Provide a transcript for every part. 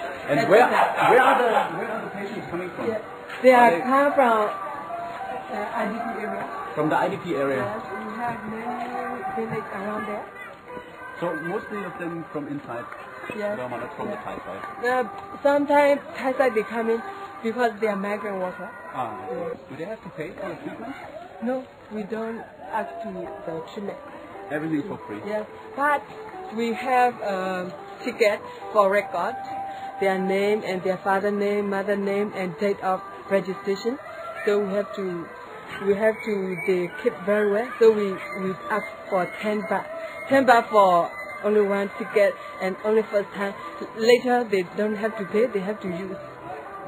And where where are the where are the patients coming from? Yeah. They are they- come from uh, IDP area. From the IDP area. Yes, we have many village around there. So mostly of them from inside Yes. Burma, not from the Thai side. Uh, sometimes Thai side they come in because they are migrant worker. Ah. Do they have to pay for the treatment? No, we don't ask to the treatment. Everything for free. Yes, but we have um, ticket for record, their name and their father name, mother name, and date of registration. So we have to, we have to they keep very well. So we we ask for ten baht, ten baht for only one ticket and only first time. Later they don't have to pay; they have to use.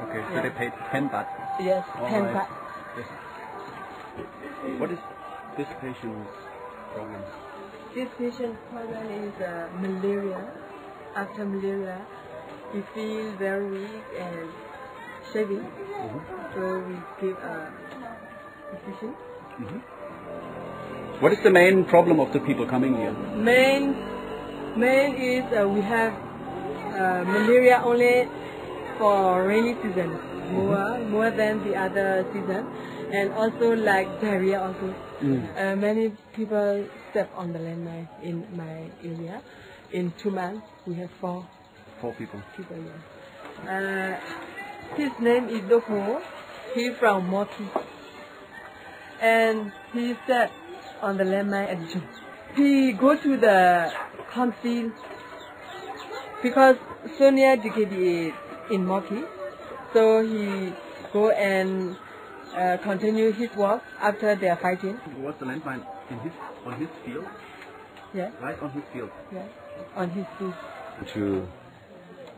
Okay, so Yeah. they pay 10 baht. Yes, All ten right. baht. Yes. What is this patient's problem? This patient problem is uh, malaria. After malaria, he feels very weak and shaking. So we give a infusion. What is the main problem of the people coming here? Main, main is uh, we have uh, malaria only for rainy season, more more than the other season, and also like diarrhea also. Uh, many people step on the landmine in my area. In two months, we have four Four people. people here. Uh, his name is Doko. He from Moti. And he sat on the landmine at June. He go to the council because Sonia DKD is in Moti. So he go and uh, continue his work after they are fighting. Was the landmine in his on his field? Yeah, Right on his field. yeah, on his field. to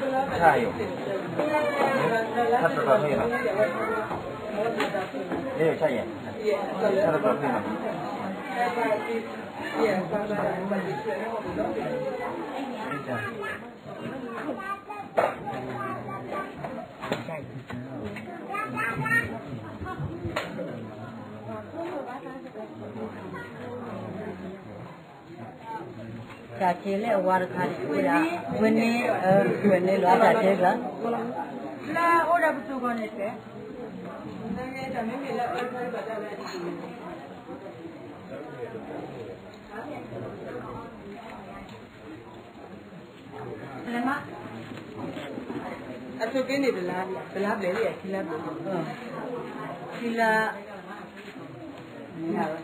你看有，他是转配的，也有下眼，他是转配的。Thank. chakele warkhani kula wene wene la ta dega la ora butu gone te nange ta nange la ora ba ta la di Lama, aku kini belah belah beli ya kila, kila, ni apa?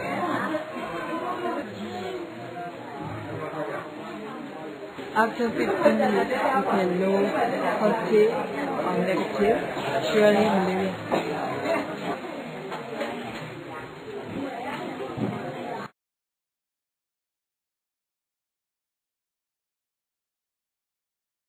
After 15 minutes, you can know positive or negative, surely malaria.